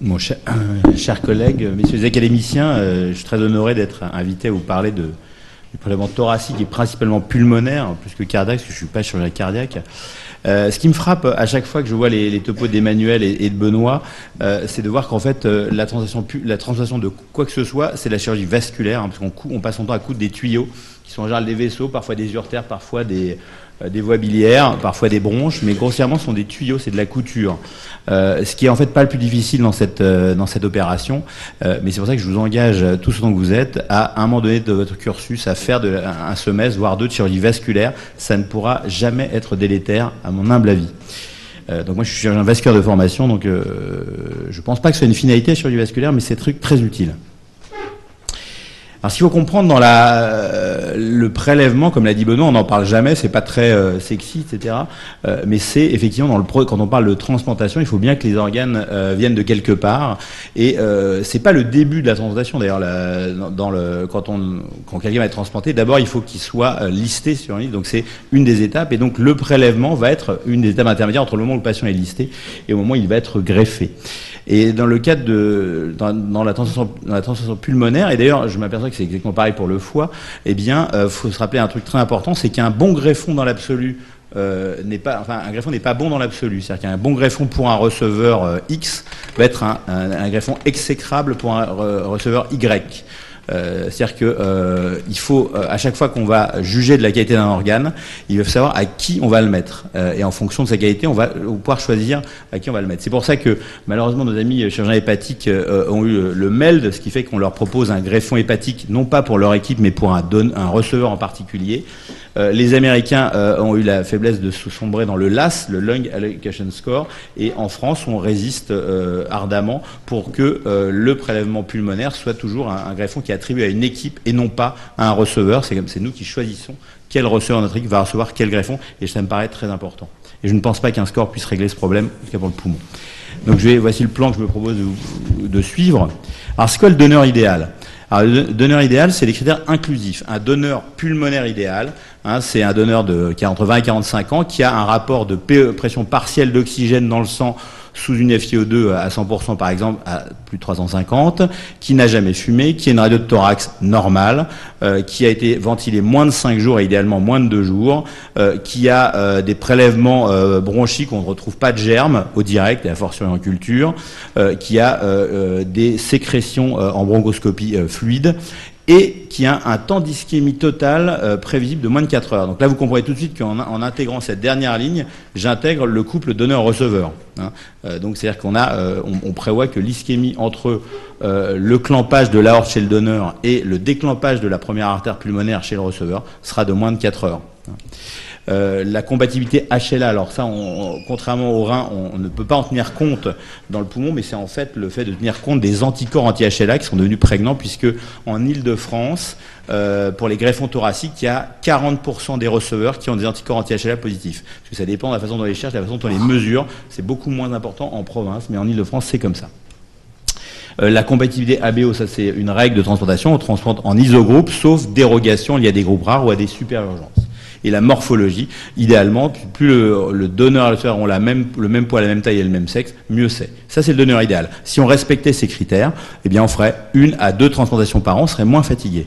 Mon cher, euh, cher collègue, messieurs les académiciens, euh, je suis très honoré d'être invité à vous parler du prélèvement thoracique et principalement pulmonaire, plus que cardiaque, parce que je ne suis pas chirurgien cardiaque. Euh, ce qui me frappe à chaque fois que je vois les, les topos d'Emmanuel et, de Benoît, c'est de voir qu'en fait, la, translation, la translation de quoi que ce soit, c'est la chirurgie vasculaire, hein, parce qu'on on passe son temps à coudre des tuyaux, qui sont en général des vaisseaux, parfois des urtères, parfois des, des voies biliaires, parfois des bronches, mais grossièrement, ce sont des tuyaux, c'est de la couture. Euh, ce qui est en fait pas le plus difficile dans cette, euh, dans cette opération, euh, mais c'est pour ça que je vous engage, tout ce dont vous êtes, à, un moment donné de votre cursus, à faire un, un semestre, voire deux de chirurgie vasculaire. Ça ne pourra jamais être délétère, à mon humble avis. Euh, donc moi je suis chirurgien vasculaire de formation, donc euh, je pense pas que ce soit une finalité chirurgie vasculaire, mais c'est un truc très utile. Alors, ce faut comprendre dans la, euh, le prélèvement, comme l'a dit Benoît, on n'en parle jamais, c'est pas très euh, sexy, etc. Euh, mais c'est effectivement dans le quand on parle de transplantation, il faut bien que les organes euh, viennent de quelque part. Et euh, c'est pas le début de la transplantation. D'ailleurs, dans, le quand on quand quelqu'un va être transplanté, d'abord il faut qu'il soit listé sur une liste. Donc c'est une des étapes. Et donc le prélèvement va être une des étapes intermédiaires entre le moment où le patient est listé et au moment où il va être greffé. Et dans le cadre de dans, la, transplantation, dans la pulmonaire, et d'ailleurs je m'aperçois que c'est exactement pareil pour le foie, eh bien, euh, faut se rappeler un truc très important, c'est qu'un bon greffon dans l'absolu euh, n'est pas, enfin, un greffon n'est pas bon dans l'absolu. C'est-à-dire qu'un bon greffon pour un receveur euh, X va être un, greffon exécrable pour un re receveur Y. Euh, C'est-à-dire que euh, il faut euh, à chaque fois qu'on va juger de la qualité d'un organe, il faut savoir à qui on va le mettre. Et en fonction de sa qualité, on va pouvoir choisir à qui on va le mettre. C'est pour ça que malheureusement nos amis chirurgiens hépatiques ont eu le, MELD, ce qui fait qu'on leur propose un greffon hépatique non pas pour leur équipe, mais pour un, un receveur en particulier. Les Américains ont eu la faiblesse de se sombrer dans le LAS, le Lung Allocation Score, et en France, on résiste ardemment pour que le prélèvement pulmonaire soit toujours un, un, greffon qui est attribué à une équipe et non pas à un receveur. C'est nous qui choisissons quel receveur notre équipe va recevoir quel greffon, et ça me paraît très important. Et je ne pense pas qu'un score puisse régler ce problème, en tout cas pour le poumon. Donc je vais, voici le plan que je me propose de, suivre. Alors c'est quoi le donneur idéal? Le donneur idéal, c'est les critères inclusifs. Un donneur pulmonaire idéal, hein, c'est un donneur qui a entre 20 et 45 ans, qui a un rapport de pression partielle d'oxygène dans le sang sous une FiO2 à 100% par exemple à plus de 350, qui n'a jamais fumé, qui a une radio de thorax normale, euh, qui a été ventilé moins de 5 jours et idéalement moins de 2 jours, euh, qui a euh, des prélèvements euh, bronchiques, on ne retrouve pas de germes au direct et à fortiori en culture, euh, qui a euh, des sécrétions en bronchoscopie fluide et qui a un temps d'ischémie totale euh, prévisible de moins de 4 heures. Donc là, vous comprenez tout de suite qu'en en intégrant cette dernière ligne, j'intègre le couple donneur-receveur. Hein. Euh, donc c'est-à-dire qu'on a, euh, on, prévoit que l'ischémie entre le clampage de l'aorte chez le donneur et le déclampage de la première artère pulmonaire chez le receveur sera de moins de 4 heures. Euh, la compatibilité HLA, alors ça, on, contrairement au rein, on, on, ne peut pas en tenir compte dans le poumon, mais c'est en fait le fait de tenir compte des anticorps anti-HLA qui sont devenus prégnants, puisque en Ile-de-France, euh, pour les greffons thoraciques, il y a 40% des receveurs qui ont des anticorps anti-HLA positifs. Parce que ça dépend de la façon dont on les cherche, de la façon dont on les mesure. C'est beaucoup moins important en province, mais en Ile-de-France, c'est comme ça. Euh, la compatibilité ABO, ça c'est une règle de transplantation, on transplante en isogroupe, sauf dérogation liée à des groupes rares ou à des super urgences et la morphologie. Idéalement, plus le, donneur et le receveur ont le même poids, la même taille et le même sexe, mieux c'est. Ça, c'est le donneur idéal. Si on respectait ces critères, eh bien, on ferait une à deux transplantations par an, on serait moins fatigué.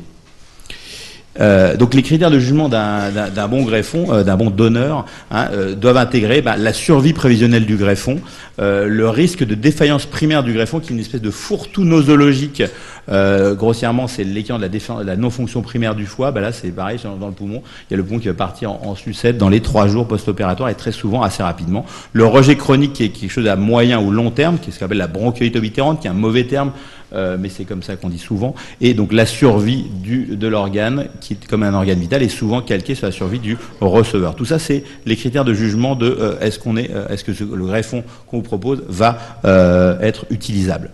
Euh, donc les critères de jugement d'un bon greffon, euh, d'un bon donneur, hein, euh, doivent intégrer bah, la survie prévisionnelle du greffon, euh, le risque de défaillance primaire du greffon, qui est une espèce de fourre-tout nosologique. Euh, grossièrement, c'est l'équivalent de la, la non-fonction primaire du foie. Bah, là, c'est pareil dans, le poumon. Il y a le poumon qui va partir en, en sucette dans les trois jours post-opératoires et très souvent assez rapidement. Le rejet chronique, qui est quelque chose à moyen ou long terme, qui est ce qu'on appelle la bronchiolite obitérante, qui est un mauvais terme euh, mais c'est comme ça qu'on dit souvent, et donc la survie du, de l'organe, qui comme un organe vital, est souvent calquée sur la survie du receveur. Tout ça, c'est les critères de jugement de euh, est-ce qu'on est, euh, est-ce que le greffon qu'on vous propose va être utilisable.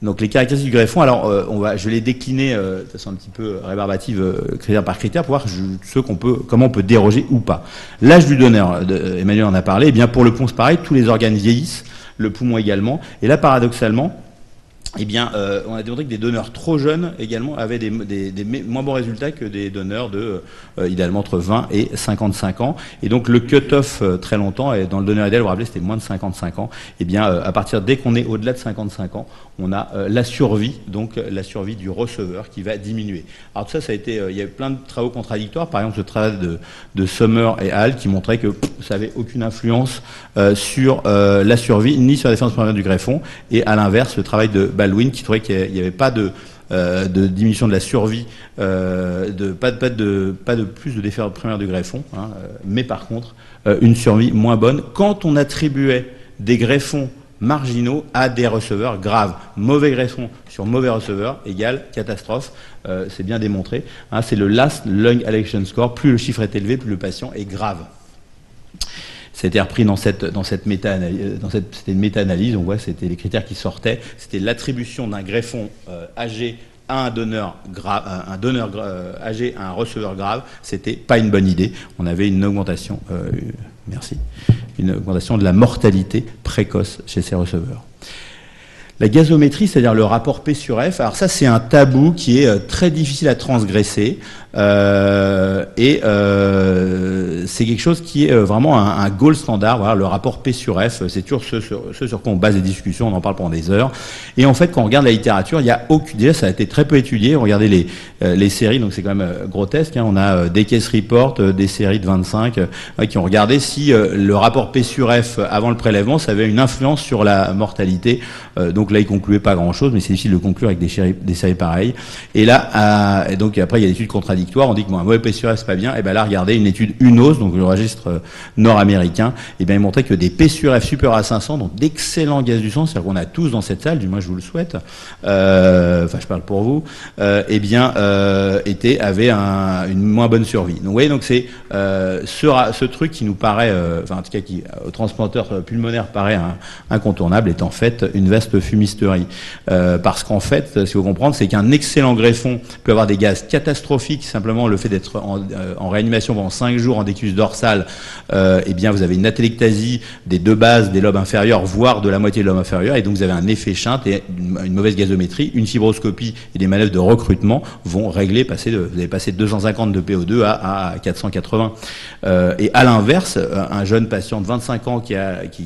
Donc les caractéristiques du greffon, alors je vais les décliner euh, de façon un petit peu rébarbative, critère par critère, pour voir qu'on peut, comment on peut déroger ou pas. L'âge du donneur, Emmanuel en a parlé. Eh bien pour le pont, c'est pareil, tous les organes vieillissent, le poumon également. Et là, paradoxalement, eh bien, euh, on a démontré que des donneurs trop jeunes également avaient des, moins bons résultats que des donneurs de, euh, idéalement, entre 20 et 55 ans. Et donc, le cut-off euh, très longtemps, et dans le donneur idéal, vous vous rappelez, c'était moins de 55 ans. Eh bien, à partir, dès qu'on est au-delà de 55 ans, on a la survie, donc la survie du receveur qui va diminuer. Alors, tout ça, ça a été, il y a eu plein de travaux contradictoires. Par exemple, ce travail de, de Sommer et Hall qui montrait que ça avait aucune influence sur la survie, ni sur la défense première du greffon. Et à l'inverse, le travail de Baldwin qui trouvait qu'il n'y avait pas de, euh, de diminution de la survie, euh, de, pas, de, de plus de défense première du greffon, hein, euh, mais par contre une survie moins bonne quand on attribuait des greffons marginaux à des receveurs graves. Mauvais greffon sur mauvais receveur égale catastrophe. c'est bien démontré. Hein, c'est le Last Lung Election Score. Plus le chiffre est élevé, plus le patient est grave. C'était repris dans cette, dans euh, méta-analyse, on voit c'était les critères qui sortaient, c'était l'attribution d'un greffon euh, âgé à un donneur grave, un donneur euh, âgé à un receveur grave, c'était pas une bonne idée. On avait une augmentation, merci, une augmentation de la mortalité précoce chez ces receveurs. La gazométrie, c'est-à-dire le rapport P sur F, alors ça c'est un tabou qui est très difficile à transgresser. Euh, et euh, c'est quelque chose qui est euh, vraiment un, un goal standard. Voilà, le rapport P sur F, c'est toujours ce sur, quoi on base les discussions, on en parle pendant des heures. Et en fait, quand on regarde la littérature, il y a aucune. Déjà, ça a été très peu étudié. Regardez les, les séries, donc c'est quand même grotesque. Hein. On a des case reports, des séries de 25 qui ont regardé si le rapport P sur F avant le prélèvement, ça avait une influence sur la mortalité. donc là, il concluait pas grand-chose, mais c'est difficile de conclure avec des séries, des séries pareilles. Et là, et donc après, il y a des études contradictoires on dit que bon, un mauvais P sur F, c'est pas bien. Et bien là, regardez une étude UNOS, donc le registre euh, nord-américain, et bien il montrait que des P supérieurs à 500, donc d'excellents gaz du sang, c'est-à-dire qu'on a tous dans cette salle, du moins je vous le souhaite, euh, enfin je parle pour vous, euh, eh bien était, avait un, une moins bonne survie. Donc vous voyez, donc c'est ce, truc qui nous paraît, enfin en tout cas qui au transporteur pulmonaire paraît incontournable, est en fait une vaste fumisterie. parce qu'en fait, si vous comprenez, c'est qu'un excellent greffon peut avoir des gaz catastrophiques simplement le fait d'être en, euh, réanimation pendant 5 jours en décus dorsal, euh, eh bien vous avez une atélectasie des deux bases des lobes inférieurs, voire de la moitié de lobe inférieur, et donc vous avez un effet chinte et une, mauvaise gazométrie, une fibroscopie et des manœuvres de recrutement vont régler, passer vous avez passé de 250 de PO2 à, 480. Euh, et à l'inverse, un jeune patient de 25 ans qui,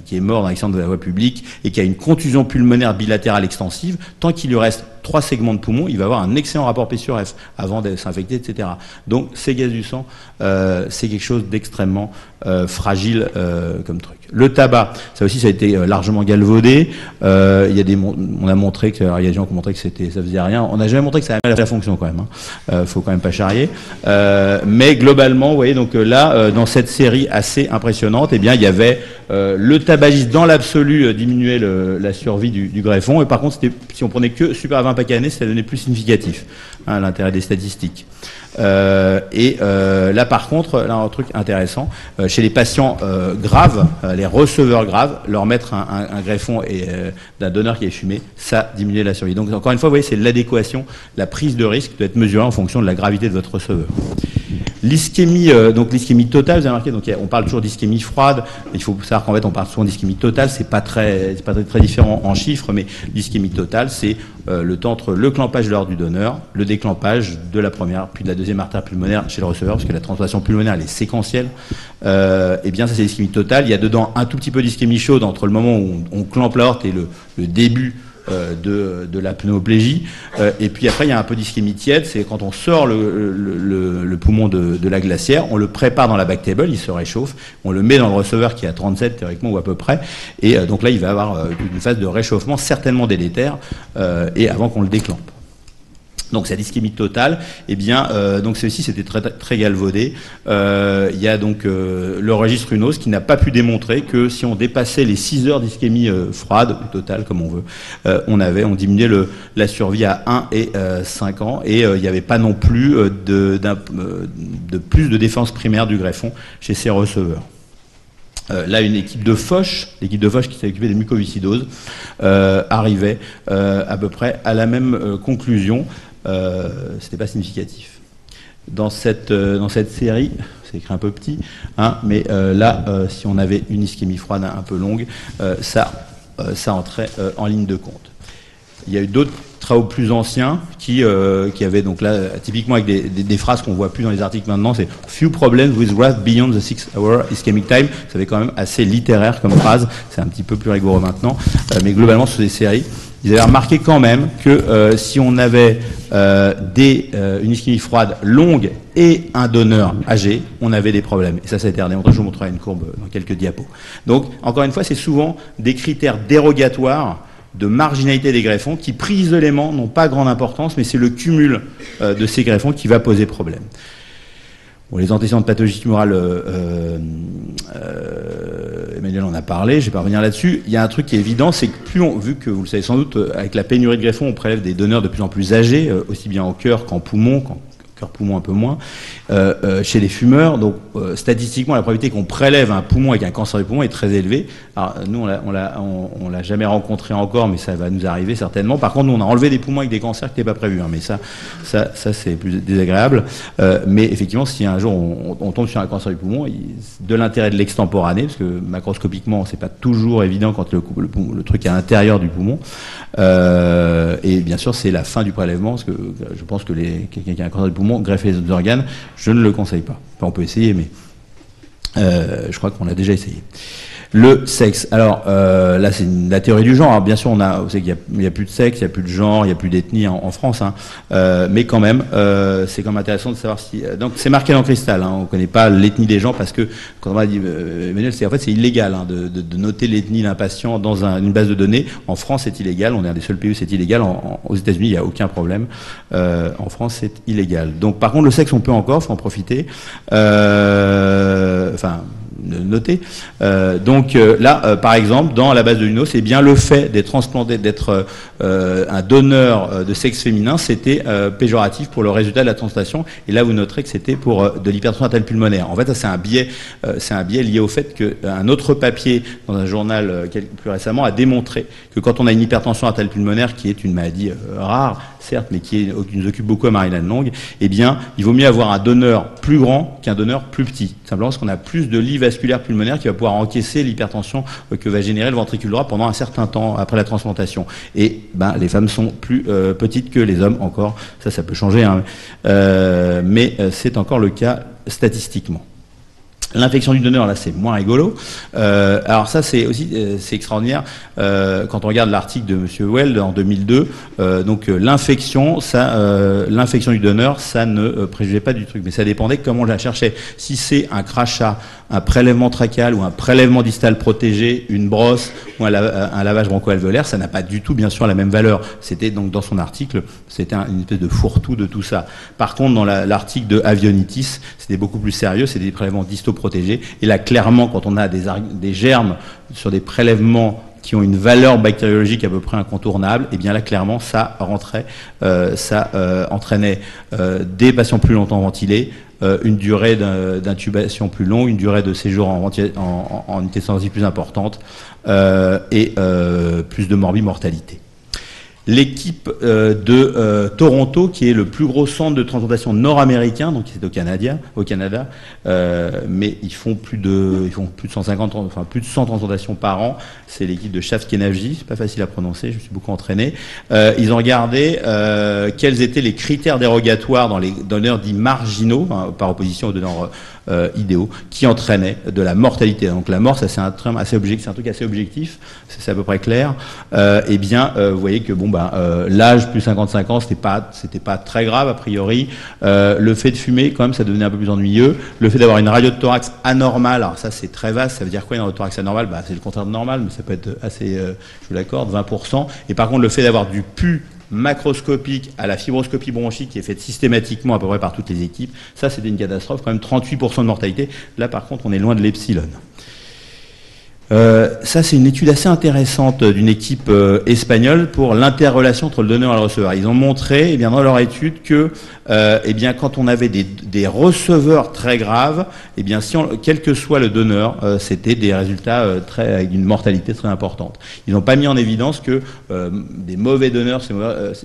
qui est mort dans l'accident de la voie publique et qui a une contusion pulmonaire bilatérale extensive, tant qu'il lui reste trois segments de poumon, il va avoir un excellent rapport P sur avant de s'infecter, etc. Donc ces gaz du sang, euh, c'est quelque chose d'extrêmement euh, fragile euh, comme truc. Le tabac, ça aussi, ça a été largement galvaudé. il y a des, on a montré que, il y gens qui ont montré que c'était, ça faisait rien. On n'a jamais montré que ça avait la fonction quand même. Hein. faut quand même pas charrier. mais globalement, vous voyez, donc là, dans cette série assez impressionnante, eh bien, il y avait le tabagisme dans l'absolu diminuait la survie du, greffon, et par contre, si on prenait que super à 20 paquets ça devenait plus significatif. Hein, l'intérêt des statistiques. Euh, et euh, là, par contre, là, un truc intéressant, euh, chez les patients graves, les receveurs graves, leur mettre un, greffon et d'un donneur qui est fumé, ça diminue la survie. Donc, encore une fois, vous voyez, c'est l'adéquation, la prise de risque doit être mesurée en fonction de la gravité de votre receveur. L'ischémie, donc l'ischémie totale, vous avez remarqué, donc on parle toujours d'ischémie froide. Il faut qu'en fait, on parle souvent d'ischémie totale. C'est pas très, pas très, différent en chiffres, mais l'ischémie totale, c'est le temps entre le clampage de l'ordre du donneur, le déclampage de la première, puis de la deuxième artère pulmonaire chez le receveur, parce que la transplantation pulmonaire elle est séquentielle, euh, et bien ça c'est l'ischémie totale. Il y a dedans un tout petit peu d'ischémie chaude entre le moment où on, clampe l'aorte et le, début euh, de, de, la pneumoplégie. Euh, et puis après, il y a un peu d'ischémie tiède, c'est quand on sort le, le, poumon de, de, la glacière, on le prépare dans la back table, il se réchauffe, on le met dans le receveur qui est à 37 théoriquement ou à peu près, et donc là, il va avoir une phase de réchauffement certainement délétère, et avant qu'on le déclampe donc c'est l'ischémie totale, eh bien, euh, donc ceci c'était très, très galvaudé. Euh, il y a donc euh, le registre UNOS qui n'a pas pu démontrer que si on dépassait les 6 heures d'ischémie froide, totale comme on veut, on avait, on diminuait la survie à 1 et 5 ans, et il n'y avait pas non plus de, de plus de défense primaire du greffon chez ces receveurs. Là, une équipe de Foch, l'équipe de Foch qui s'est occupée des mucoviscidoses, arrivait à peu près à la même conclusion. Euh, c'était pas significatif. Dans cette, euh, série, c'est écrit un peu petit, hein, mais euh, là, si on avait une ischémie froide un peu longue, ça entrait en ligne de compte. Il y a eu d'autres travaux plus anciens qui, euh, qui avaient donc là, typiquement avec des, des, phrases qu'on voit plus dans les articles maintenant, c'est Few problems with wrath beyond the six hour ischemic time. Ça fait quand même assez littéraire comme phrase. C'est un petit peu plus rigoureux maintenant. Euh, mais globalement, sur des séries, ils avaient remarqué quand même que euh, si on avait euh, des, euh, une ischémie froide longue et un donneur âgé, on avait des problèmes. Et ça, ça a été redémontré. Je vous montrerai une courbe dans quelques diapos. Donc, encore une fois, c'est souvent des critères dérogatoires de marginalité des greffons qui, pris isolément, n'ont pas grande importance, mais c'est le cumul euh, de ces greffons qui va poser problème. Les antécédents de pathologie tumorale, euh, euh, Emmanuel en a parlé, je vais pas revenir là-dessus. Il y a un truc qui est évident, c'est que plus on, vu que vous le savez sans doute, avec la pénurie de greffons, on prélève des donneurs de plus en plus âgés, aussi bien en cœur qu'en poumon, cœur-poumon un peu moins, euh, euh, chez les fumeurs. Donc euh, statistiquement, la probabilité qu'on prélève un poumon avec un cancer du poumon est très élevée. Alors nous, on l'a, on l'a, on, l'a jamais rencontré encore, mais ça va nous arriver certainement. Par contre, nous, on a enlevé des poumons avec des cancers qui n'étaient pas prévus. Hein, mais ça, ça, ça c'est plus désagréable. mais effectivement, si un jour on, tombe sur un cancer du poumon, de l'intérêt de l'extemporané, parce que macroscopiquement, c'est pas toujours évident quand le, le, le, truc est à l'intérieur du poumon. et bien sûr, c'est la fin du prélèvement, parce que je pense que les, quelqu'un qui a un cancer du poumon greffer les autres organes, je ne le conseille pas. on peut essayer, mais euh, je crois qu'on l'a déjà essayé. Le sexe. Alors euh, là, c'est la théorie du genre. Alors, bien sûr, on a, vous savez qu'il n'y a, plus de sexe, il n'y a plus de genre, il n'y a plus d'ethnie en, France, hein. euh, mais quand même, euh, c'est quand même intéressant de savoir si. Donc, c'est marqué en cristal. Hein, on ne connaît pas l'ethnie des gens parce que quand on va dire, Emmanuel, c'est en fait c'est illégal hein, de, de, de, noter l'ethnie d'un patient dans un, une base de données. En France, c'est illégal. On est un des seuls pays où c'est illégal. En, aux États-Unis, il n'y a aucun problème. en France, c'est illégal. Donc, par contre, le sexe, on peut encore, faut en profiter. Enfin noter. Euh, donc euh, là, euh, par exemple, dans la base de l'UNO, c'est bien le fait d'être transplanté, d'être un donneur de sexe féminin, c'était péjoratif pour le résultat de la transplantation. Et là, vous noterez que c'était pour de l'hypertension artérielle pulmonaire. En fait, c'est un biais, c'est un biais lié au fait qu'un autre papier dans un journal plus récemment a démontré que quand on a une hypertension artérielle pulmonaire, qui est une maladie rare, certes, mais qui, nous occupe beaucoup à Maryland Long, eh bien, il vaut mieux avoir un donneur plus grand qu'un donneur plus petit. Simplement parce qu'on a plus de lit vasculaire pulmonaire qui va pouvoir encaisser l'hypertension que va générer le ventricule droit pendant un certain temps après la transplantation. Et ben, les femmes sont plus euh, petites que les hommes encore. Ça, ça peut changer, hein. euh, mais euh, c'est encore le cas statistiquement. L'infection du donneur, là, c'est moins rigolo. Euh, alors ça, c'est aussi euh, c'est extraordinaire euh, quand on regarde l'article de Monsieur Weld en 2002. Euh, donc l'infection, l'infection du donneur, ça ne préjugeait pas du truc, mais ça dépendait comment on la cherchait. Si c'est un crachat, un prélèvement trachéal ou un prélèvement distal protégé, une brosse ou un, un lavage broncho-alvéolaire, ça n'a pas du tout, bien sûr, la même valeur. C'était donc dans son article, c'était une espèce de fourre-tout de tout ça. Par contre, dans l'article de avionitis, c'était beaucoup plus sérieux, c'était des prélèvements distaux protégés. Et là, clairement, quand on a des, germes sur des prélèvements qui ont une valeur bactériologique à peu près incontournable, et eh bien là clairement ça rentrait, euh, euh, entraînait euh, des patients plus longtemps ventilés, une durée d'intubation plus longue, une durée de séjour en, en, en plus importante et plus de morbimortalité l'équipe euh, de euh, Toronto, qui est le plus gros centre de transplantation nord-américain, donc c'est au Canada, au Canada, euh, mais ils font plus de, ils font plus de 150, enfin plus de 100 transplantations par an. C'est l'équipe de Shaft Kenavji, c'est pas facile à prononcer, je me suis beaucoup entraîné. ils ont regardé quels étaient les critères dérogatoires dans les donneurs dits marginaux, hein, par opposition aux donneurs euh, idéaux qui entraînaient de la mortalité. Donc la mort, ça c'est un truc assez objectif, c'est un truc assez objectif, c'est à peu près clair. Euh, eh bien, euh, vous voyez que bon bah euh, l'âge plus 55 ans, c'était pas c'était pas très grave a priori. Le fait de fumer, quand même, ça devenait un peu plus ennuyeux. Le fait d'avoir une radio de thorax anormale, alors ça c'est très vaste. Ça veut dire quoi une radio de thorax anormale? Bah c'est le contraire de normal, mais ça peut être assez, je vous l'accorde, 20%. Et par contre, le fait d'avoir du pu macroscopique à la fibroscopie bronchique qui est faite systématiquement à peu près par toutes les équipes, ça c'était une catastrophe, quand même 38% de mortalité. Là par contre on est loin de l'epsilon. Euh, ça, c'est une étude assez intéressante d'une équipe euh, espagnole pour l'interrelation entre le donneur et le receveur. Ils ont montré, eh bien, dans leur étude, que, euh, eh bien, quand on avait des, des, receveurs très graves, eh bien, si on, quel que soit le donneur, euh, c'était des résultats très avec une mortalité très importante. Ils n'ont pas mis en évidence que des mauvais donneurs,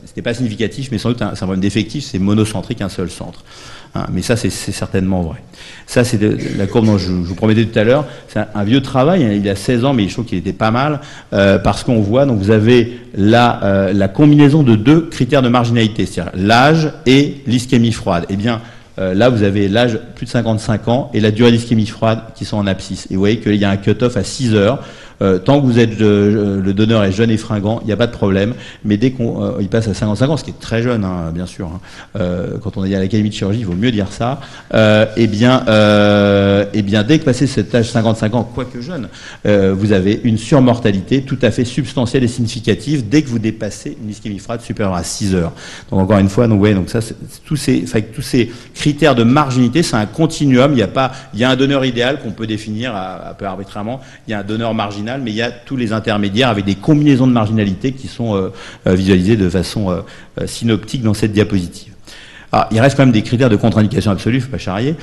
c'était pas significatif, mais sans doute un, un problème d'effectif, c'est monocentrique, un seul centre. Hein, mais ça, c'est certainement vrai. Ça, c'est la courbe dont je, vous promettais tout à l'heure. C'est un, vieux travail. Hein, il a 16 ans, mais je trouve qu'il était pas mal, parce qu'on voit, donc vous avez la, la combinaison de deux critères de marginalité, c'est-à-dire l'âge et l'ischémie froide. Eh bien, là, vous avez l'âge plus de 55 ans et la durée d'ischémie froide qui sont en abscisse. Et vous voyez qu'il y a un cut-off à 6 heures. Euh, tant que vous êtes euh, le donneur est jeune et fringant, il n'y a pas de problème. Mais dès qu'on euh, passe à 55 ans, ce qui est très jeune, hein, bien sûr, hein, quand on est à l'académie de chirurgie, il vaut mieux dire ça. eh bien, eh bien, dès que passé cet âge 55 ans, quoique jeune, vous avez une surmortalité tout à fait substantielle et significative dès que vous dépassez une ischémie froide supérieure à 6 heures. Donc encore une fois, donc ouais, donc ça, tous ces, tous ces critères de marginalité, c'est un continuum. Il a pas, il y a un donneur idéal qu'on peut définir un peu arbitrairement. Il y a un donneur marginal mais il y a tous les intermédiaires avec des combinaisons de marginalité qui sont euh, euh, visualisées de façon euh, synoptique dans cette diapositive. Alors, il reste quand même des critères de contre-indication absolue, faut pas charrier.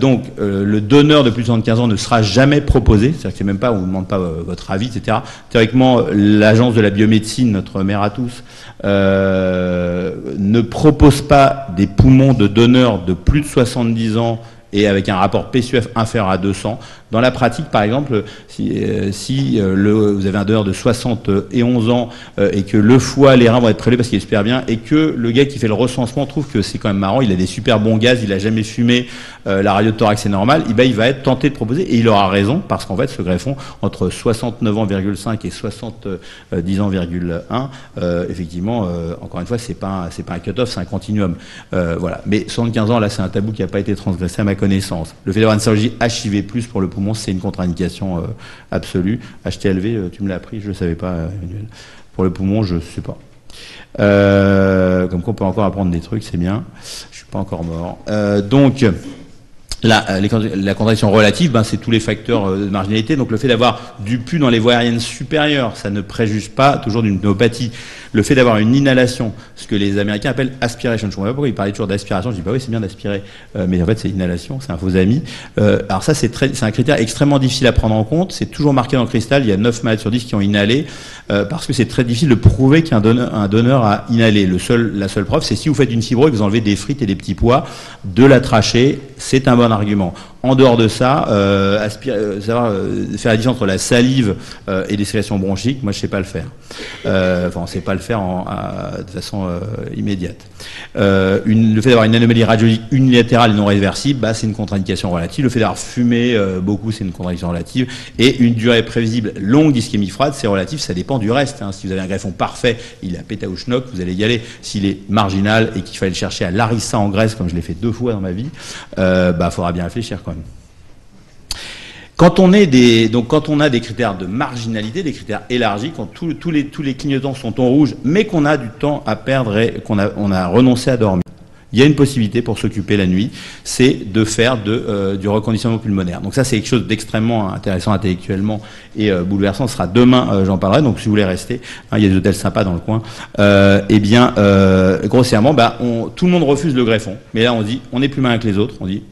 donc, le donneur de plus de 75 ans ne sera jamais proposé, c'est-à-dire que c'est même pas, on ne demande pas votre avis, etc. Théoriquement, l'agence de la biomédecine, notre mère à tous, ne propose pas des poumons de donneurs de plus de 70 ans et avec un rapport PCF inférieur à 200 dans la pratique, par exemple, si, euh, euh, vous avez un donneur de 71 ans euh, et que le foie, les reins vont être prélevés parce qu'il est super bien, et que le gars qui fait le recensement trouve que c'est quand même marrant, il a des super bons gaz, il a jamais fumé, la radio thorax est normale, ben, il va être tenté de proposer, et il aura raison, parce qu'en fait, ce greffon, entre 69 ans,5 et 70 ans,1, effectivement, encore une fois, c'est pas pas un cut-off, c'est un continuum. voilà. Mais 75 ans, là, c'est un tabou qui n'a pas été transgressé à ma connaissance. Le fait d'avoir une chirurgie HIV+, pour le c'est une contre-indication euh, absolue. HTLV, euh, tu me l'as appris, je ne le savais pas, Emmanuel. Pour le poumon, je ne sais pas. Euh, comme on peut encore apprendre des trucs, c'est bien. Je suis pas encore mort. donc, la, la, contradiction relative, ben, c'est tous les facteurs de marginalité. Donc le fait d'avoir du pu dans les voies aériennes supérieures, ça ne préjuge pas toujours d'une pneumopathie le fait d'avoir une inhalation, ce que les Américains appellent aspiration. Je ne comprends pas pourquoi ils parlaient toujours d'aspiration. Je dis, bah oui, c'est bien d'aspirer, euh, mais en fait, c'est inhalation, c'est un faux ami. Euh, alors ça, c'est un critère extrêmement difficile à prendre en compte. C'est toujours marqué dans le cristal. Il y a 9 malades sur 10 qui ont inhalé, euh, parce que c'est très difficile de prouver qu'un donneur, a inhalé. La seule preuve, c'est si vous faites une fibrose et que vous enlevez des frites et des petits pois de la trachée, c'est un bon argument. En dehors de ça, euh, euh, euh, faire la différence entre la salive et les sécrétions bronchiques, moi je sais pas le faire. enfin, on sait pas le faire de façon immédiate. le fait d'avoir une anomalie radiologique unilatérale non réversible, bah, c'est une contre-indication relative. Le fait d'avoir fumé beaucoup, c'est une contre-indication relative. Et une durée prévisible longue d'ischémie froide, c'est relatif, ça dépend du reste. Hein. Si vous avez un greffon parfait, il a péta ou schnock, vous allez y aller. S'il est marginal et qu'il fallait le chercher à Larissa en Grèce, comme je l'ai fait deux fois dans ma vie, il bah, faudra bien réfléchir quand même. Quand on, a des critères de marginalité, des critères élargis, quand tous les, clignotants sont en rouge, mais qu'on a du temps à perdre et qu'on a, on a renoncé à dormir, il y a une possibilité pour s'occuper la nuit, c'est de faire euh, du reconditionnement pulmonaire. Donc ça, c'est quelque chose d'extrêmement intéressant intellectuellement et euh, bouleversant. Ce sera demain, euh, j'en parlerai. Donc si vous voulez rester, hein, il y a des hôtels sympas dans le coin. eh bien, grossièrement, bah, tout le monde refuse le greffon. Mais là, on dit, on est plus malin que les autres. On dit,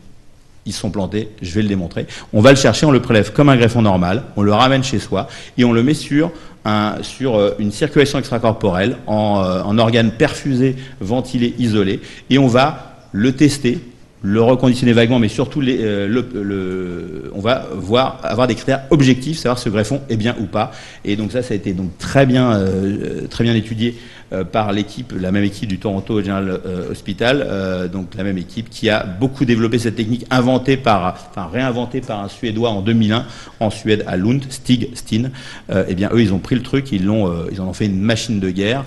ils sont plantés, je vais le démontrer. On va le chercher, on le prélève comme un greffon normal, on le ramène chez soi et on le met sur, un, sur euh, une circulation extracorporelle en, euh, en organes perfusés, ventilés, isolés, et on va le tester le reconditionner vaguement, mais surtout les, euh, on va voir, avoir des critères objectifs, savoir si ce greffon est bien ou pas. Et donc ça, ça a été donc très bien, euh, très bien étudié euh, par l'équipe, la même équipe du Toronto General Hospital, donc la même équipe qui a beaucoup développé cette technique inventée par, enfin réinventée par un Suédois en 2001 en Suède à Lund, Stig Steen. eh bien, eux, ils ont pris le truc, ils l'ont, ils en ont fait une machine de guerre.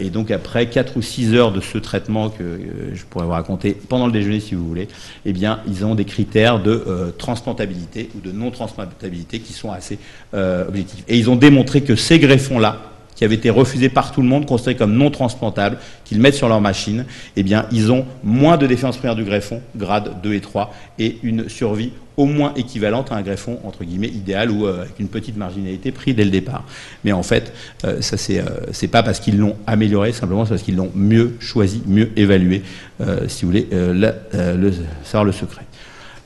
et donc après 4 ou 6 heures de ce traitement que je pourrais vous raconter pendant le déjeuner si vous voulez eh bien, ils ont des critères de euh, transplantabilité ou de non-transplantabilité qui sont assez euh, objectifs. Et ils ont démontré que ces greffons-là, qui avaient été refusés par tout le monde, considérés comme non transplantables, qu'ils mettent sur leur machine, eh bien, ils ont moins de défense première du greffon, grade 2 et 3, et une survie au moins équivalente à un greffon, entre guillemets, idéal ou euh, avec une petite marginalité pris dès le départ. Mais en fait, euh, ça, c'est, euh, pas parce qu'ils l'ont amélioré, simplement c'est parce qu'ils l'ont mieux choisi, mieux évalué, si vous voulez, le, savoir le secret.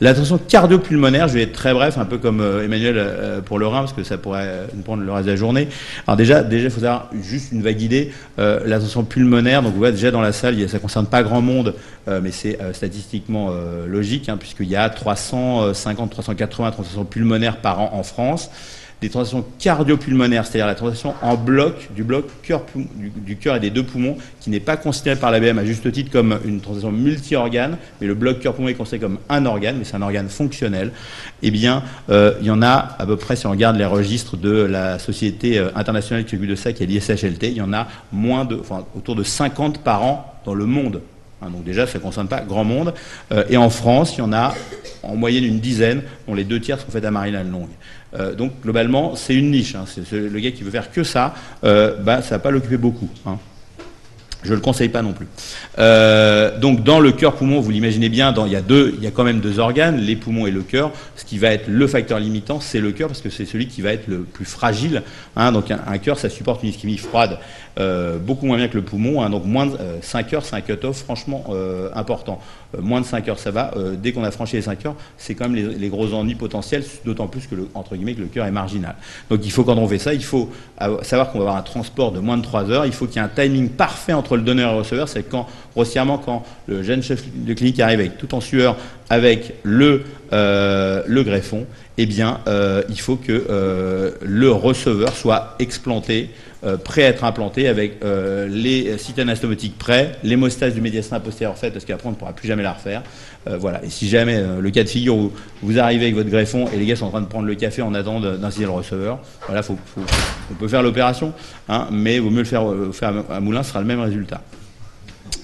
L'attention cardio-pulmonaire, je vais être très bref, un peu comme euh, Emmanuel euh, pour le rein, parce que ça pourrait nous prendre le reste de la journée. Alors déjà, déjà, il faut savoir juste une vague idée. Euh, l'attention pulmonaire, donc vous voyez déjà dans la salle, ça concerne pas grand monde, mais c'est statistiquement logique, hein, puisqu'il y a 350, 380 transactions pulmonaires par an en France. Des transitions cardio-pulmonaires, c'est-à-dire la transition en bloc du bloc cœur, du, cœur et des deux poumons, qui n'est pas considéré par l'ABM à juste titre comme une transition multi-organe, mais le bloc cœur-poumon est considéré comme un organe, mais c'est un organe fonctionnel. Eh bien, euh, il y en a à peu près, si on regarde les registres de la société euh, internationale qui s'occupe de ça, qui est l'ISHLT, il y en a moins de, autour de 50 par an dans le monde. Hein, donc déjà, ça ne concerne pas grand monde. Euh, et en France, il y en a en moyenne une dizaine, dont les deux tiers sont faits à Marie-Lanne Euh, donc globalement, c'est une niche. Hein. Le gars qui veut faire que ça, euh, bah, ça va pas l'occuper beaucoup. Hein. Je ne le conseille pas non plus. Donc dans le cœur-poumon, vous l'imaginez bien, il, y a quand même deux organes, les poumons et le cœur. Ce qui va être le facteur limitant, c'est le cœur, parce que c'est celui qui va être le plus fragile. Donc un, cœur, ça supporte une ischémie froide euh, beaucoup moins bien que le poumon. Hein. donc moins de 5 euh, heures, c'est un cut-off franchement important. moins de 5 heures, ça va. dès qu'on a franchi les 5 heures, c'est quand même les, gros ennuis potentiels, d'autant plus que le, entre guillemets, que le cœur est marginal. Donc il faut, quand on fait ça, il faut savoir qu'on va avoir un transport de moins de 3 heures. Il faut qu'il y ait un timing parfait entre le donneur et le receveur, c'est quand, grossièrement, quand le jeune chef de clinique arrive tout en sueur avec le, euh, greffon, eh bien, euh, il faut que euh, le receveur soit explanté, prêt à être implanté avec les sites anastomotiques prêts, l'hémostase du médiastin postérieur faite, parce qu'après on ne pourra plus jamais la refaire. voilà. Et si jamais le cas de figure où vous arrivez avec votre greffon et les gars sont en train de prendre le café en attendant d'inciter le receveur, voilà, faut, on peut faire l'opération, hein, mais vaut mieux le faire, à Moulin, ce sera le même résultat.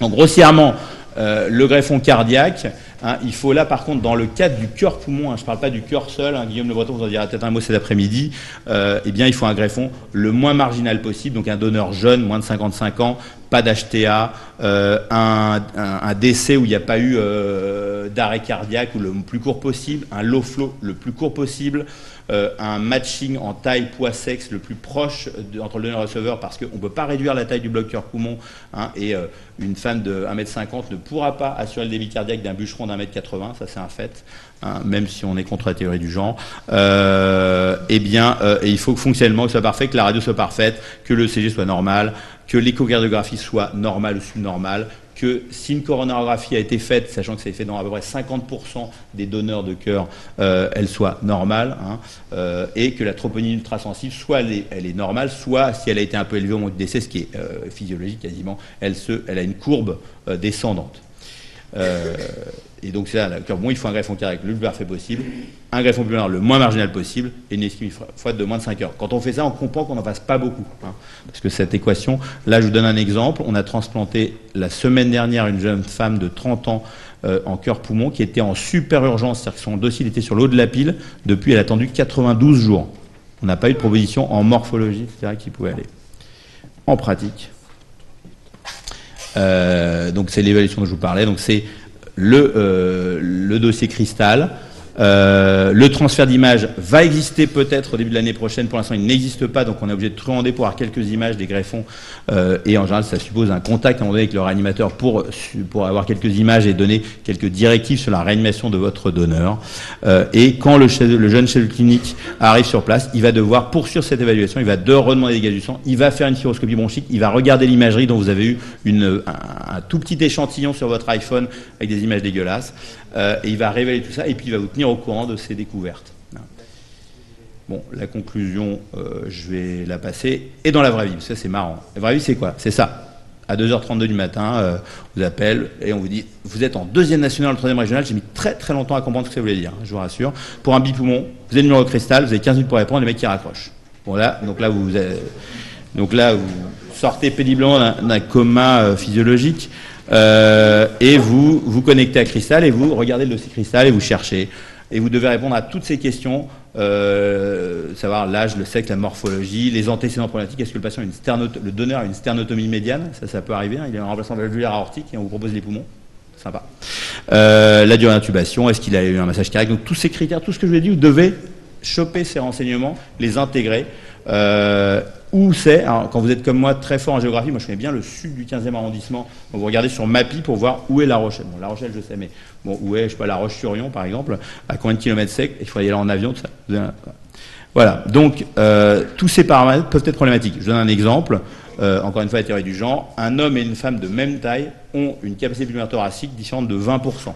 Donc grossièrement, euh, le greffon cardiaque, hein, il faut là par contre dans le cadre du cœur-poumon, hein, je ne parle pas du cœur seul, hein, Guillaume Le Breton vous en dira peut-être un mot cet après-midi, euh, eh bien il faut un greffon le moins marginal possible, donc un donneur jeune, moins de 55 ans, pas d'HTA, euh, un, décès où il n'y a pas eu d'arrêt cardiaque ou le plus court possible, un low flow le plus court possible, euh, un matching en taille poids-sexe le plus proche entre le donneur et le receveur parce qu'on ne peut pas réduire la taille du bloc cœur-poumon et euh, une femme de 1m50 ne pourra pas assurer le débit cardiaque d'un bûcheron d'un mètre 80, ça c'est un fait, hein, même si on est contre la théorie du genre. Euh, eh bien, il faut que fonctionnellement que soit parfait, que la radio soit parfaite, que le CG soit normal, que l'échocardiographie soit normale ou subnormale, que si une coronarographie a été faite, sachant que c'est fait dans à peu près 50% des donneurs de cœur, euh, elle soit normale, hein, euh, et que la troponine ultrasensible, soit elle est, normale, soit si elle a été un peu élevée au moment du décès, ce qui est euh, physiologique quasiment, elle, se, elle a une courbe descendante. Et donc, c'est là, cœur bon, il faut un greffon cardiaque le plus parfait possible, un greffon pulmonaire le moins marginal possible, et une ischémie froide de moins de 5 heures. Quand on fait ça, on comprend qu'on n'en passe pas beaucoup. Hein. parce que cette équation, là, je vous donne un exemple. On a transplanté la semaine dernière une jeune femme de 30 ans euh, en cœur-poumon qui était en super urgence, c'est-à-dire que son dossier était sur l'eau de la pile. Depuis, elle a attendu 92 jours. On n'a pas eu de proposition en morphologie, etc., qui pouvait aller. En pratique. Euh, donc, c'est l'évaluation dont je vous parlais. Donc, c'est le, euh, le dossier cristal. Euh, le transfert d'image va exister peut-être au début de l'année prochaine. Pour l'instant, il n'existe pas, donc on est obligé de truander pour avoir quelques images des greffons. Euh, et en général, ça suppose un contact à un moment donné avec le réanimateur pour, avoir quelques images et donner quelques directives sur la réanimation de votre donneur. Euh, et quand le, jeune chef de clinique arrive sur place, il va devoir poursuivre cette évaluation, il va devoir redemander des gages du sang, il va faire une fluoroscopie bronchique, il va regarder l'imagerie dont vous avez eu un, tout petit échantillon sur votre iPhone avec des images dégueulasses. Euh, et il va révéler tout ça, et puis il va vous tenir au courant de ses découvertes. Bon, la conclusion, euh, je vais la passer. Et dans la vraie vie, ça c'est marrant. La vraie vie, c'est quoi? C'est ça. À 2h32 du matin, euh, on vous appelle et on vous dit Vous êtes en deuxième national, troisième régional. J'ai mis très très longtemps à comprendre ce que ça voulait dire, hein, je vous rassure. Pour un bipoumon, vous avez le numéro cristal, vous avez 15 minutes pour répondre, les mecs qui raccrochent. Bon, là, donc là, vous sortez péniblement d'un coma physiologique. Euh, et vous vous connectez à Cristal et vous regardez le dossier Cristal et vous cherchez. Et vous devez répondre à toutes ces questions, euh, savoir l'âge, le sexe, la morphologie, les antécédents problématiques. Est-ce que le patient a une le donneur a une sternotomie médiane? Ça, ça peut arriver. Hein. Il est en remplacement valvulaire aortique et on vous propose les poumons. Sympa. Euh, la durée d'intubation, est-ce qu'il a eu un massage cardiaque? Donc tous ces critères, tout ce que je vous ai dit, vous devez choper ces renseignements, les intégrer. Euh, où c'est, quand vous êtes comme moi très fort en géographie, moi je connais bien le sud du 15e arrondissement, vous regardez sur Mappy pour voir où est La Rochelle. Bon, La Rochelle je sais, mais bon, où est, je sais pas, La Roche-sur-Yon par exemple, à combien de kilomètres sec, il y aller en avion, tout ça. Voilà, donc euh, tous ces paramètres peuvent être problématiques. Je donne un exemple, euh, encore une fois la théorie du genre, un homme et une femme de même taille ont une capacité pulmonaire thoracique différente de 20%.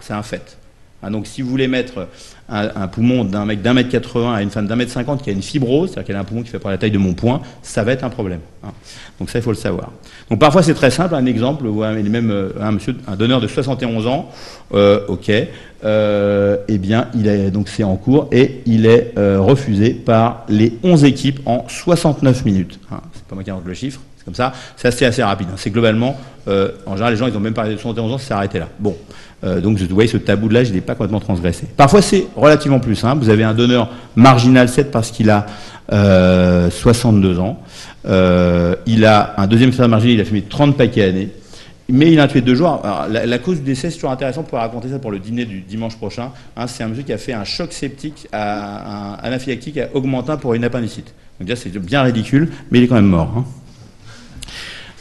C'est un fait. Hein, donc si vous voulez mettre un, poumon d'un mec d'un mètre 80 à une femme d'un mètre 50 qui a une fibrose, c'est-à-dire qu'elle a un poumon qui fait par la taille de mon poing, ça va être un problème. Hein. Donc ça, il faut le savoir. Donc parfois c'est très simple, un exemple, voyez, même euh, un monsieur, un donneur de 71 ans, euh, ok, euh, eh bien il est donc c'est en cours et il est refusé par les 11 équipes en 69 minutes. Hein. C'est pas moi qui invente le chiffre, comme ça, c'est assez rapide. Hein. C'est globalement, en général les gens ils ont même parlé de 71 ans, c'est arrêté là. Bon. Euh, donc, vous voyez, ce tabou de l'âge, il n'est pas complètement transgressé. Parfois, c'est relativement plus simple. Vous avez un donneur marginal 7 parce qu'il a 62 euh, ans. Euh, il a un deuxième stade marginal, il a fumé 30 paquets à l'année. Mais il a tué deux jours. la, cause du décès, c'est toujours intéressant pour raconter ça pour le dîner du dimanche prochain. Hein, c'est un monsieur qui a fait un choc septique à, un anaphylactique à pour une appendicite. Donc, c'est bien ridicule, mais il est quand même mort. Hein.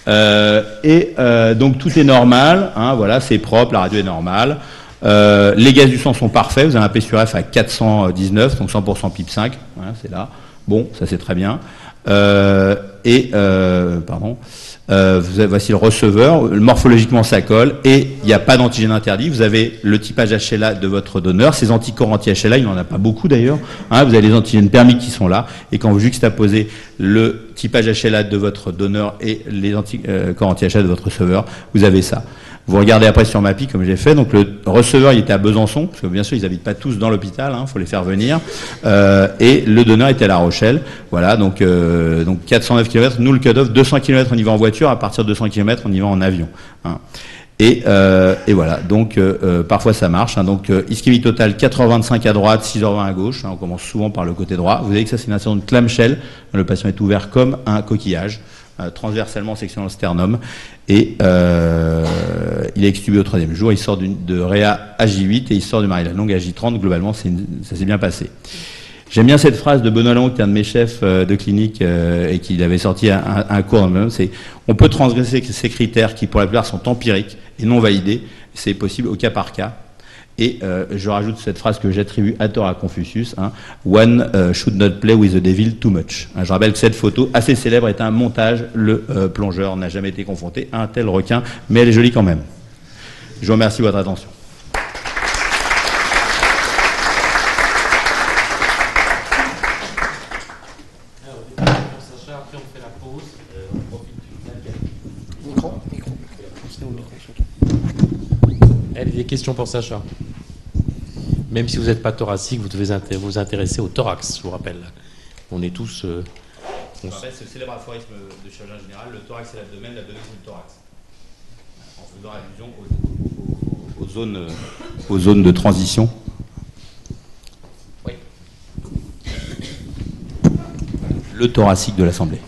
Euh, et euh, donc tout est normal, hein, voilà, c'est propre, la radio est normale. Euh, les gaz du sang sont parfaits, vous avez un P sur F à 419, donc 100% PIP 5, voilà, c'est là. Bon, ça c'est très bien. et, pardon, euh, vous avez, voici le receveur, morphologiquement ça colle, et il n'y a pas d'antigène interdit. Vous avez le typage HLA de votre donneur, ces anticorps anti-HLA, il n'en a pas beaucoup d'ailleurs. Hein, vous avez les antigènes permis qui sont là, et quand vous juxtaposez le typage HLA de votre donneur et les anticorps anti-HLA de votre receveur, vous avez ça. Vous regardez après sur Mappy, comme j'ai fait. Donc le receveur, il était à Besançon, parce que bien sûr, ils n'habitent pas tous dans l'hôpital, il hein, faut les faire venir. Euh, et le donneur était à La Rochelle. Voilà, donc, euh, donc 409 km. Nous, le cut-off, 200 km, on y va en voiture. À partir de 200 km, on y va en avion. Hein. Et, euh, et, voilà, donc euh, euh, parfois ça marche. Hein, donc ischémie totale 4h25 à droite, 6h20 à gauche. Hein, on commence souvent par le côté droit. Vous voyez que ça c'est une insertion de clamshell. Le patient est ouvert comme un coquillage. Euh, transversalement section le sternum. Et euh, il est extubé au troisième jour. Il sort de Réa AJ8 et il sort du Marie Longue AJ30. Globalement, ça s'est bien passé. J'aime bien cette phrase de Benoît Long, qui est un de mes chefs euh, de clinique et qui avait sorti un, cours dans le même. C'est on peut transgresser ces critères qui, pour la plupart, sont empiriques et non validés. C'est possible au cas par cas. Et euh, je rajoute cette phrase que j'attribue à tort à Confucius hein, One uh, should not play with the devil too much. Hein, je rappelle que cette photo, assez célèbre, est un montage. Le euh, plongeur n'a jamais été confronté à un tel requin, mais elle est jolie quand même. Je vous remercie de votre attention. des questions pour Sacha. Même si vous n'êtes pas thoracique, vous devez vous intéresser au thorax, je vous rappelle. On est tous. Euh, on... c'est le célèbre aphorisme de chirurgien général le thorax c'est l'abdomen, l'abdomen c'est le thorax. En faisant allusion aux, zones, euh, aux zones de transition. Oui. Le thoracique de l'Assemblée.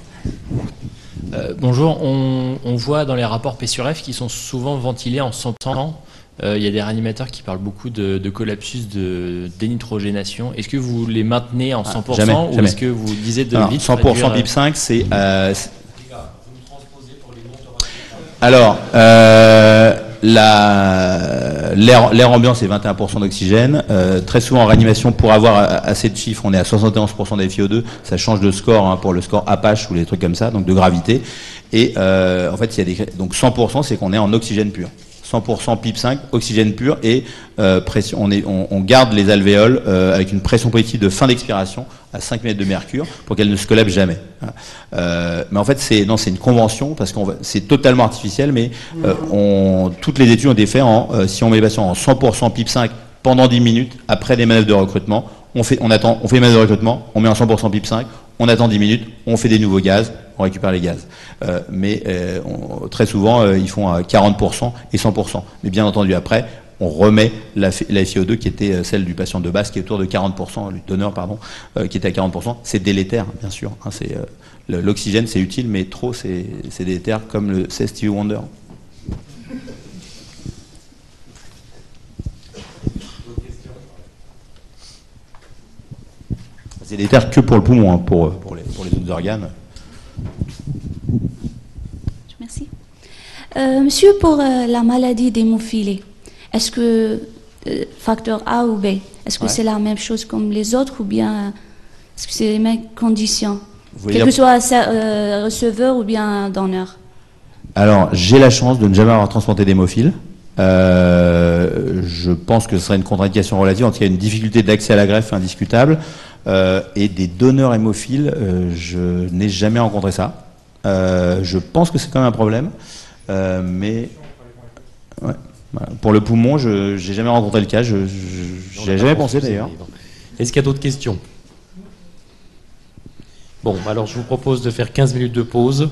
Euh, bonjour, on, on, voit dans les rapports P sur F qui sont souvent ventilés en 100 ans euh, il y a des réanimateurs qui parent beaucoup de, de collapsus, de dénitrogénation. Est-ce que vous les maintenez en 100% ah, ou est-ce que vous disez de vite 100% BIP 5, c'est... Euh, alors, euh, l'air ambiant, c'est 21% d'oxygène. Euh, très souvent en réanimation, pour avoir assez de chiffres, on est à 71% d'FiO2. Ça change de score hein, pour le score Apache ou les trucs comme ça, donc de gravité. Et euh, en fait, il y a des, donc 100%, c'est qu'on est en oxygène pur. 100% PIP 5, oxygène pur et euh, pression. On, est, on, garde les alvéoles euh, avec une pression positive de fin d'expiration à 5 mètres de mercure pour qu'elles ne se collapsent jamais. Euh, mais en fait, c'est non, c'est une convention parce qu'on c'est totalement artificiel, mais on, toutes les études ont été faites en si on met les patients en 100% PIP 5 pendant 10 minutes après des manœuvres de recrutement, on fait, on attend, on fait les manœuvres de recrutement, on met en 100% PIP 5, on attend 10 minutes, on fait des nouveaux gaz, on récupère les gaz. Euh, mais euh, très souvent, euh, ils font à 40% et 100%. Mais bien entendu, après, on remet la, la FiO2 qui était celle du patient de base, qui est autour de 40%, du donneur, pardon, qui était à 40%. C'est délétère, bien sûr. Hein, l'oxygène, c'est utile, mais trop, c'est, délétère, comme le Stevie Wonder. C'est délétère que pour le poumon, hein, pour les autres organes. Merci. Euh, monsieur, pour euh, la maladie d'hémophilie, est-ce que euh, facteur A ou B, est-ce que c'est la même chose comme les autres ou bien est-ce que c'est les mêmes conditions? Quel que soit receveur ou bien donneur Alors, j'ai la chance de ne jamais avoir transplanté d'hémophile. Je pense que ce serait une contre-indication relative, en tout cas une difficulté d'accès à la greffe indiscutable. Et des donneurs hémophiles, je n'ai jamais rencontré ça. Je pense que c'est quand même un problème, euh, mais ouais, voilà. pour le poumon, je n'ai jamais rencontré le cas. Je n'y ai jamais pensé d'ailleurs. Est-ce qu'il y a d'autres questions? Bon, alors je vous propose de faire 15 minutes de pause.